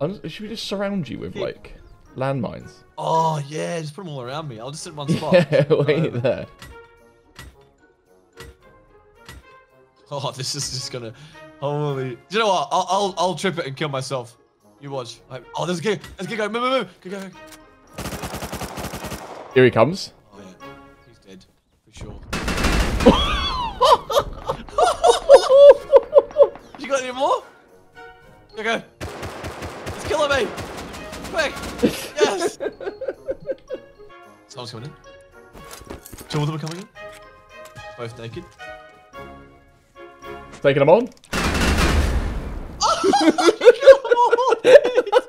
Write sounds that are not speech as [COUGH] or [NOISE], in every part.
Should we just surround you with like landmines? Oh yeah, just put them all around me. I'll just sit in one [LAUGHS] spot. Yeah, wait there. Oh, this is just gonna. Holy. Do you know what? I'll I'll, I'll trip it and kill myself. You watch. Like, oh, there's a gig. There's a gig. Move, move, move. Go, go, go. Here he comes. Oh yeah, he's dead for sure. [LAUGHS] you got any more? Go, go. It's killing me. Quick. Yes. Someone's coming in. Two of them are coming in. Both naked. Taking him on. [LAUGHS]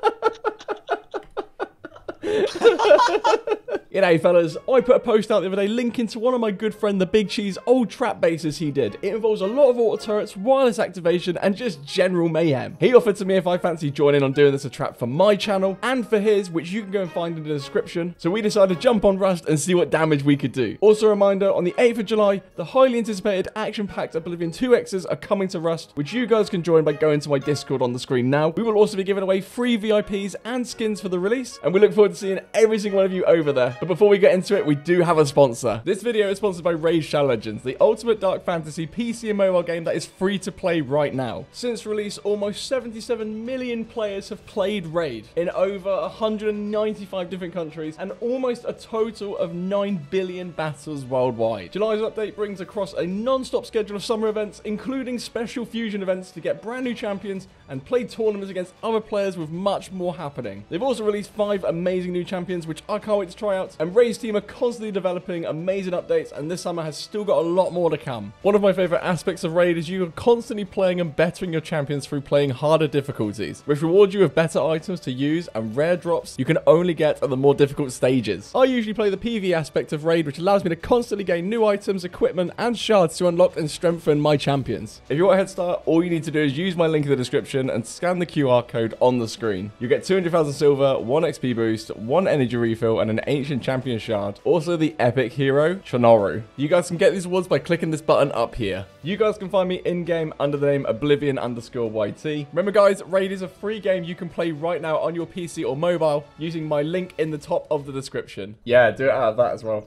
[LAUGHS] G'day fellas, I put a post out the other day linking to one of my good friend the BigGeee's old trap bases he did. It involves a lot of auto turrets, wireless activation and just general mayhem. He offered to me if I fancy joining on doing this a trap for my channel and for his which you can go and find in the description. So we decided to jump on Rust and see what damage we could do. Also a reminder, on the 8th of July, the highly anticipated action-packed Oblivion 2Xs are coming to Rust which you guys can join by going to my Discord on the screen now. We will also be giving away free VIPs and skins for the release and we look forward to seeing every single one of you over there. But before we get into it, we do have a sponsor. This video is sponsored by Raid Shadow Legends, the ultimate dark fantasy PC and mobile game that is free to play right now. Since release, almost 77 million players have played Raid in over 195 different countries and almost a total of 9 billion battles worldwide. July's update brings across a non-stop schedule of summer events, including special fusion events to get brand new champions and play tournaments against other players with much more happening. They've also released five amazing new champions, which I can't wait to try out, and Raid's team are constantly developing amazing updates, and this summer has still got a lot more to come. One of my favorite aspects of Raid is you are constantly playing and bettering your champions through playing harder difficulties, which reward you with better items to use and rare drops you can only get at the more difficult stages. I usually play the PV aspect of Raid, which allows me to constantly gain new items, equipment, and shards to unlock and strengthen my champions. If you want a head start, all you need to do is use my link in the description and scan the QR code on the screen. You get 200,000 silver, 1 XP boost, 1 energy refill, and an ancient champion shard. Also the epic hero, Chonoru. You guys can get these awards by clicking this button up here. You guys can find me in-game under the name Oblivion underscore YT. Remember guys, Raid is a free game you can play right now on your PC or mobile using my link in the top of the description. Yeah, do it out of that as well.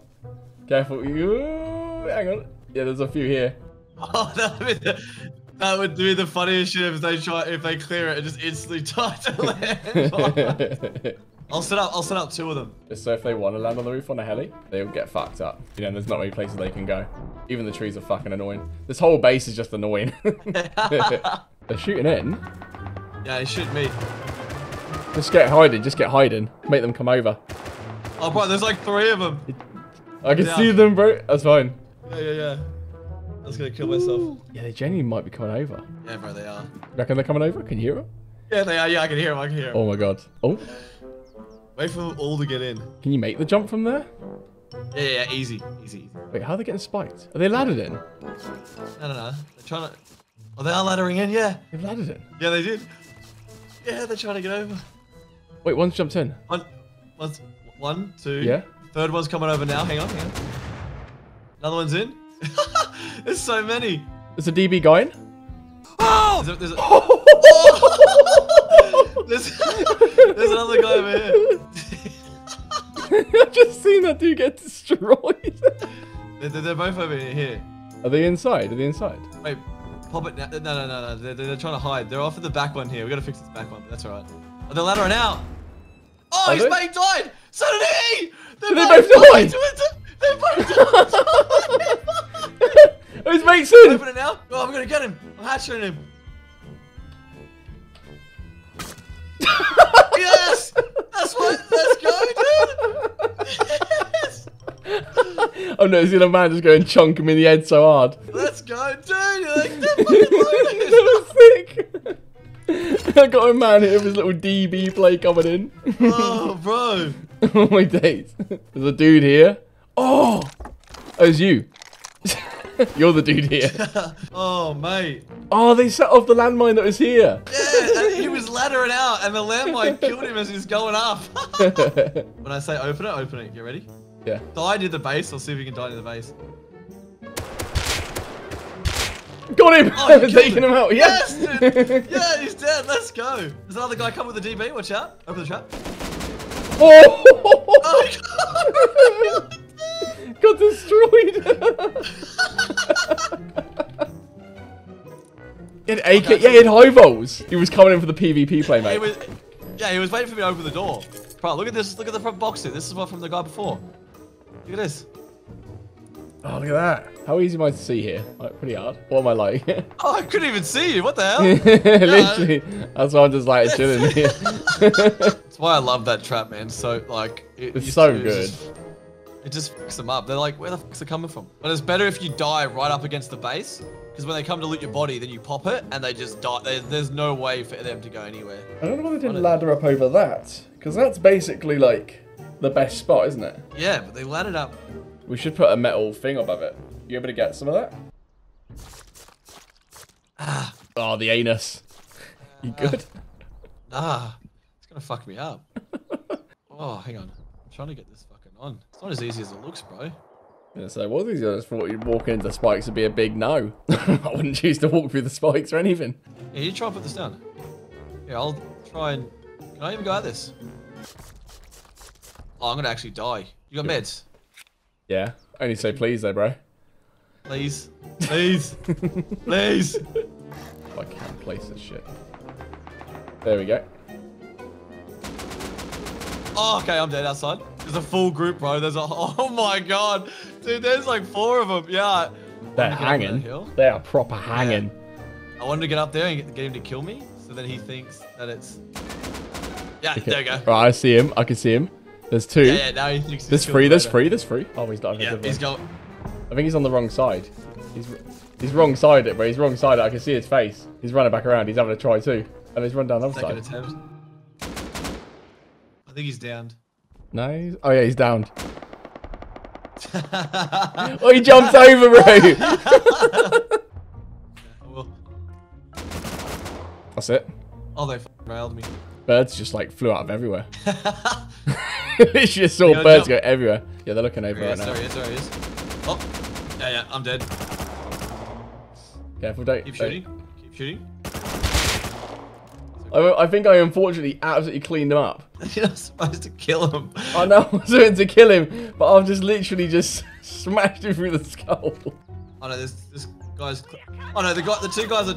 Careful. Ooh, hang on. Yeah, there's a few here. [LAUGHS] Oh, that would, be the, that would be the funniest shit if they try if they clear it and just instantly [LAUGHS] try to [LAUGHS] land. I'll set up. I'll set up two of them. Just so if they want to land on the roof on a heli, they'll get fucked up. You know, there's not many places they can go. Even the trees are fucking annoying. This whole base is just annoying. [LAUGHS] [LAUGHS] They're shooting in. Yeah, he shoot me. Just get hiding. Just get hiding. Make them come over. Oh, bro, there's like three of them. I can Yeah. see them, bro. That's fine. Yeah, yeah, yeah. I was gonna kill myself. Yeah, they genuinely might be coming over. Yeah, bro, they are. Reckon they're coming over? Can you hear them? Yeah, they are. Yeah, I can hear them. I can hear them. Oh my god. Oh, Wait for them all to get in. can you make the jump from there? Yeah, yeah, yeah. Easy, easy. Wait, how are they getting spiked? Are they laddered in? No, no, no. They're trying to. Oh, they are laddering in. Yeah. They've laddered in. Yeah, they did. Yeah, they're trying to get over. Wait, one's jumped in. One, one's, one, two. Yeah? Third one's coming over now. Hang on, hang on. Another one's in. [LAUGHS] There's so many. Is the DB guy in. There's, there's, a, [LAUGHS] there's, there's another guy over here. I've just seen that dude get destroyed. They're, they're, they're both over here. Are they inside? Are they inside? Wait, pop it now. No, no, no, no. They're, they're trying to hide. They're off at the back one here. We gotta fix this back one, but that's alright. Oh, they're laddering out. Oh, Are his they? mate died. So did he. They're they both die? They both died. Oh, his mate's in! Open it now. Oh, I'm gonna get him. I'm hatching him. I've never seen a man just go and chunk him in the head so hard. Let's go, dude. [LAUGHS] You're like, they're fucking loading. that was sick! [LAUGHS] I got a man here with his little DB play coming in. Oh, bro. [LAUGHS] oh my days. There's a dude here. Oh! Oh, it's you. You're the dude here. Oh, mate. Oh, they set off the landmine that was here. Yeah, and he was laddering out, and the landmine killed him as he was going up. when I say open it, open it. Get ready. Yeah. Die near the base. I'll see if we can die near the base. Got him! Oh, Taking [LAUGHS] him. him out. Yes, Yes! dude. [LAUGHS] Yeah, he's dead. Let's go. There's another guy coming with a DB. Watch out. Open the trap. oh! Oh, God. [LAUGHS] Got destroyed! he had AK, yeah, he had high volts. He was coming in for the PvP play, He mate. was, yeah, he was waiting for me to open the door. Bro, look at this. Look at the front box here. This is one from the guy before. Look at this. Oh, look at that. How easy am I to see here? Like, pretty hard. What am I like? [LAUGHS] Oh, I couldn't even see you. What the hell? [LAUGHS] Literally. That's why I'm just like chilling here. [LAUGHS] That's why I love that trap, man. So like, it, It's so it good. Just, it just fucks them up. They're like, where the fuck's it coming from? But it's better if you die right up against the base, because when they come to loot your body, then you pop it and they just die. There, there's no way for them to go anywhere. I don't know why they didn't ladder up over that. Because that's basically like the best spot, isn't it? Yeah, but they landed up. We should put a metal thing above it. You able to get some of that? Ah, Oh, the anus. [LAUGHS] You good? ah, it's gonna fuck me up. [LAUGHS] oh, hang on. I'm trying to get this fucking on. It's not as easy as it looks, bro. Yeah, so what these guys thought you'd walk into spikes would be a big no. [LAUGHS] I wouldn't choose to walk through the spikes or anything. Yeah, you try and put this down. Yeah, I'll try and. Can I even go at this? Oh, I'm gonna actually die. You got meds? Yeah. Only say please though, bro. Please, please, please. [LAUGHS] I can't place this shit. There we go. Oh, okay, I'm dead outside. There's a full group, bro. There's a. [LAUGHS] Oh my god, dude. There's like four of them. Yeah. They're Wanted to get up that hanging. hill. They are proper hanging. I wanted to get up there and get, get him to kill me, so then he thinks that it's. Yeah, Okay. there we go. Right, I see him. I can see him. There's two. Yeah, yeah. Now he thinks. he's There's killed three. me There's later. three. There's three. Oh, he's not. Yeah, he's going. I think he's on the wrong side. He's he's wrong side it, bro. He's wrong side it. I can see his face. He's running back around. He's having a try too. And he's run down the other Second side. attempt. I think he's downed. No. He's, oh yeah, he's downed. [LAUGHS] Oh, he jumped over, bro. [LAUGHS] [LAUGHS] well, That's it. oh, they f***ing railed me. Birds just like flew out of everywhere. [LAUGHS] [LAUGHS] Literally just saw Yeah, birds jump. go everywhere. Yeah, they're looking over There right is, now. there he is, there he is. Oh, yeah, yeah, I'm dead. Careful, don't. Keep don't- shooting. Keep shooting. I, I think I unfortunately absolutely cleaned him up. [LAUGHS] You're not supposed to kill him. I know I was meant to kill him, but I've just literally just smashed him through the skull. Oh no, this this guy's. Oh no, the guy, the two guys are.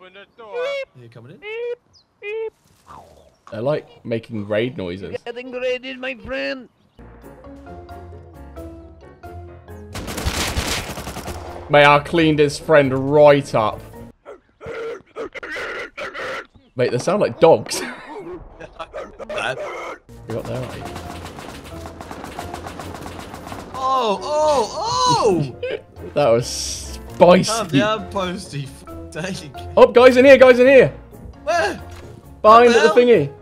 Open the door. Here coming in. They're like making raid noises. Getting ready, my friend. Mate, I cleaned his friend right up. Mate, they sound like dogs. [LAUGHS] Bad. we got there, right? Oh, oh, oh! [LAUGHS] That was oh! Calm spicy. down, posty. F- sake. Oh, guys in here, guys in here. Where? Behind the the, thingy.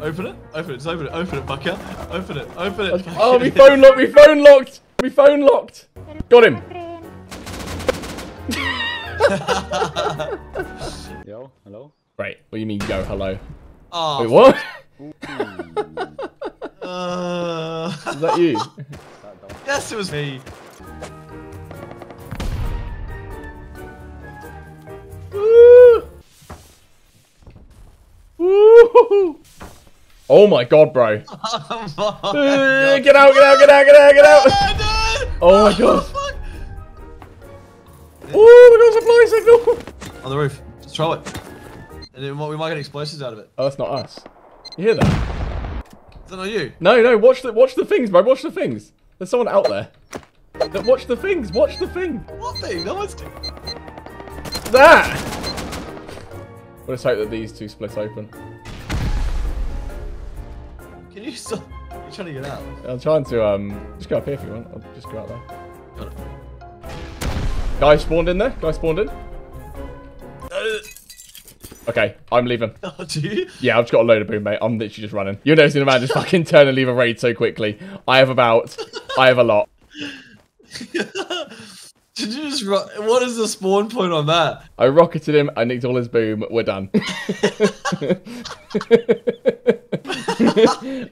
Open it. Open it. Just open it. Open it, Bucker. Open it. Open it. Oh, my [LAUGHS] phone locked, my phone locked. My phone locked. Got him. [LAUGHS] Yo, hello? Wait, what do you mean, yo, hello? Oh, Wait, what? [LAUGHS] Uh, Is that you? yes, it was me. Woo! Oh my god, bro. [LAUGHS] Oh my God. Get out, get out, get out, get out, get out! [LAUGHS] Oh! Oh my god. Oh, we got a supply signal! On the roof. Just throw it. And then we might get explosives out of it. Oh, that's not us. You hear that? Is that not you? No, no, watch the watch the things, bro. Watch the things. There's someone out there. Watch the things. Watch the thing. What thing? No one's. That. Let's hope that these two split open. Can you stop? You're trying to get out. I'm trying to um just go up here if you want. I'll just go out there. Got it. Guy spawned in there. Guy spawned in. Okay, I'm leaving. [LAUGHS] Oh, do you? Yeah, I've just got a load of boom, mate. I'm literally just running. You've never seen a man just [LAUGHS] fucking turn and leave a raid so quickly. I have about, I have a lot. [LAUGHS] Did you just run? What is the spawn point on that? I rocketed him. I nicked all his boom. We're done. [LAUGHS]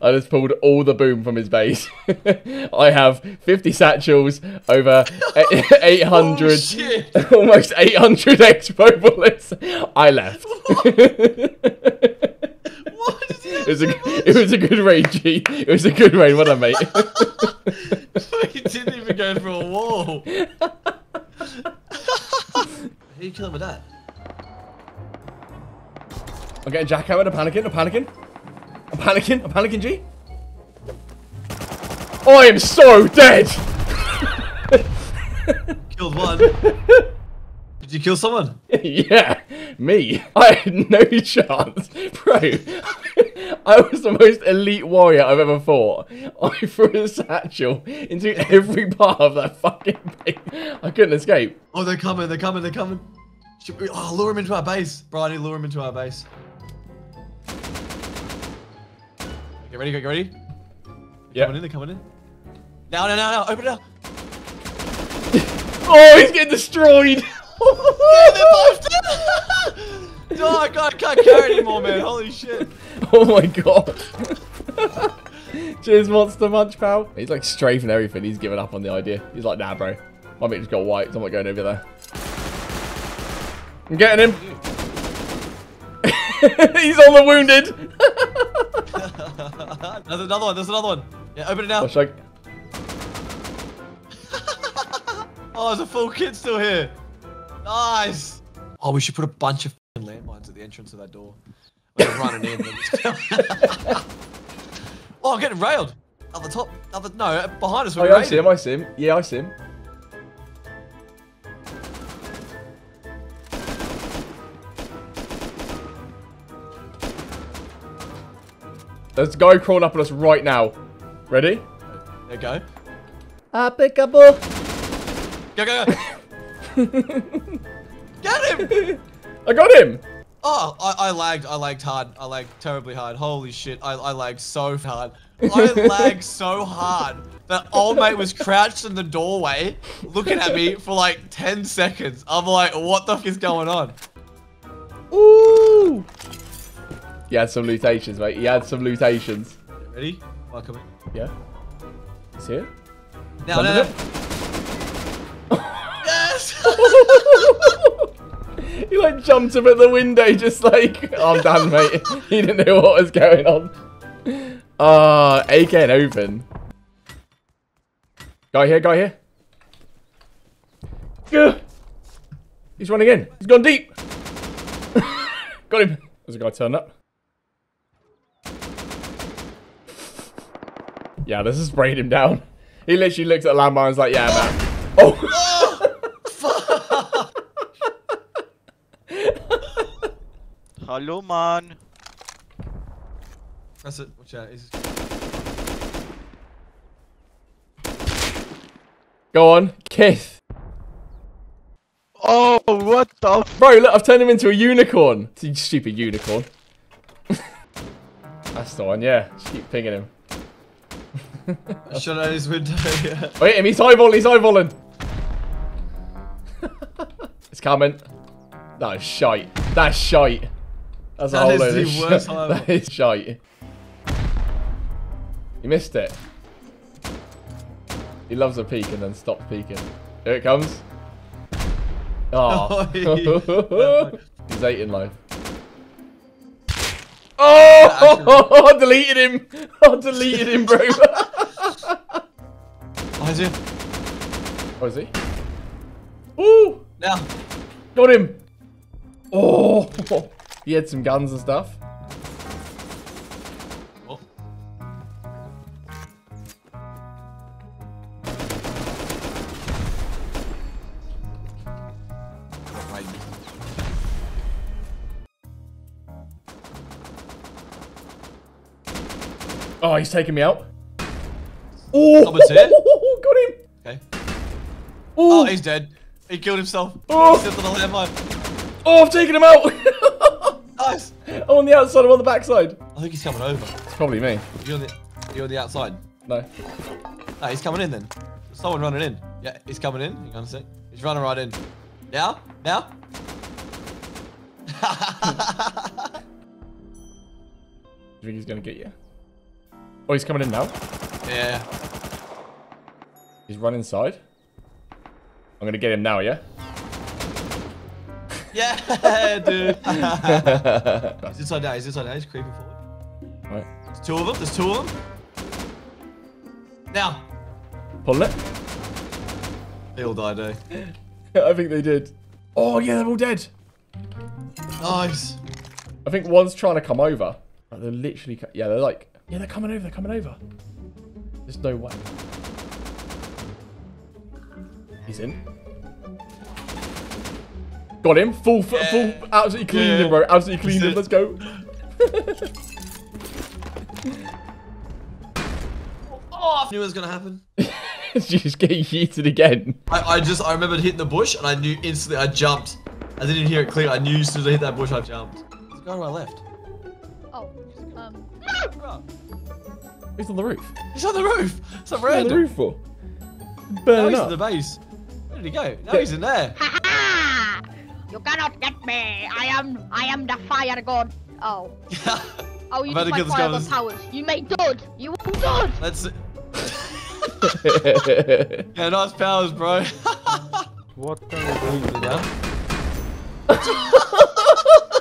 I just pulled all the boom from his base. [LAUGHS] I have 50 satchels, over e- 800, [LAUGHS] Oh, almost 800 expo bullets. I left. What It was a it was a good raid, G. It was a good raid. Well done, mate. he didn't even go through a wall. Kill him with that? I'm getting jackhammered. I'm panicking. I'm panicking. I'm panicking. I'm panicking, G. I am so dead. [LAUGHS] Killed one. Did you kill someone? [LAUGHS] yeah, me. I had no chance, [LAUGHS] bro. I was the most elite warrior I've ever fought. I threw a satchel into every part of that fucking base. I couldn't escape. Oh, they're coming. They're coming. They're coming. Should we, oh, lure him into our base. Bro, lure him into our base. Get ready. Get ready. Yeah. Coming in. They're coming in. Now, now, now, now. Open it up. [LAUGHS] Oh, he's getting destroyed. No, I can't, I can't carry anymore, man. Holy shit. [LAUGHS] Oh my god. Cheers, Monster Munch, pal. He's like strafing everything. He's given up on the idea. He's like, nah, bro. My mate just got white. So I'm not going over there. I'm getting him. [LAUGHS] He's on the wounded. [LAUGHS] there's another one. There's another one. Yeah, open it now. Oh, should I- Oh, there's a full kit still here. Nice. Oh, we should put a bunch of landmines at the entrance of that door. Running in. [LAUGHS] oh, I'm getting railed. At the top. At the, no, behind us. Oh, yeah, I see him. I see him. Yeah, I see him. There's a guy crawling up on us right now. Ready? There you go. Applicable. Go, go, go. [LAUGHS] Get him! I got him. Oh, I, I lagged. I lagged hard. I lagged terribly hard. Holy shit. I, I lagged so hard. I [LAUGHS] lagged so hard that old mate was crouched in the doorway looking at me for like 10 seconds. I'm like, what the fuck is going on? Ooh. He had some lutations, mate. He had some lutations. Ready? Welcome in. Yeah. See it? Now, Under now, it? Yes! [LAUGHS] he like jumped him at the window, just like, oh, I'm done, mate. he didn't know what was going on. Ah, uh, AK and open. Guy here, guy here. Gah! He's running in. He's gone deep. [LAUGHS] Got him. There's a guy turned up. Yeah, this has sprayed him down. He literally looked at the landmine and was like, yeah, man. Oh! [LAUGHS] Hallo, man. Press it. Watch out. He's- Go on, Kith. Oh, what the f- Bro, look, I've turned him into a unicorn. Stupid unicorn. [LAUGHS] That's the one, yeah. Just keep pinging him. I shot out his window. [LAUGHS] yeah. Wait, him, he's eyeballing, he's eyeballing. [LAUGHS] it's coming. That is shite. That's shite. That's a whole is load the of worst. [LAUGHS] That is shite. You missed it. He loves a peek and then stops peeking. Here it comes. Oh. He's eight in life. Oh! I deleted him. I deleted him, bro. Oh, he's here. What is he? Ooh! Now. Got him! Oh! [LAUGHS] He had some guns and stuff. Oh. Oh, he's taking me out. Oh! Someone's here? Got him! Okay. Oh! Oh, he's dead. He killed himself. Oh. He on the landmine. oh, I've taken him out! [LAUGHS] Nice. I'm on the outside, I'm on the backside. I think he's coming over. It's probably me. You're on the, you're on the outside. No. No, he's coming in then. Someone running in. Yeah, he's coming in. Hang on a sec. He's running right in. Now? Now? [LAUGHS] Do You think he's gonna get you? Oh, he's coming in now. Yeah. He's run inside. I'm gonna get him now, yeah? Yeah, [LAUGHS] dude. [LAUGHS] he's inside now. He's inside now. He's creeping forward. Right. There's two of them. There's two of them. Now. Pull it. They all died, eh? [LAUGHS] I think they did. Oh, yeah, they're all dead. Nice. I think one's trying to come over. Like, they're literally, yeah, they're like, yeah, they're coming over, they're coming over. There's no way. He's in. Got him. Full, full, Yeah. full absolutely cleaned Yeah. him, bro. Absolutely cleaned him. Let's go. Oh, I knew it was gonna happen. [LAUGHS] She's getting yeeted again. I, I just, I remembered hitting the bush and I knew instantly, I jumped. I didn't even hear it clear. I knew as soon as I hit that bush, I jumped. There's a guy to my left. Oh, um, He's on the roof. he's on the roof. It's not What's he on the roof for? Now Burning he's up. in the base. Where did he go? Now he's in there. Ha ha! You cannot get me. I am, I am the fire god. Oh, [LAUGHS] oh, you I'm about use to my fire god powers. You made dud. You dud. Let's. [LAUGHS] yeah, nice powers, bro. What are you doing? now. [LAUGHS]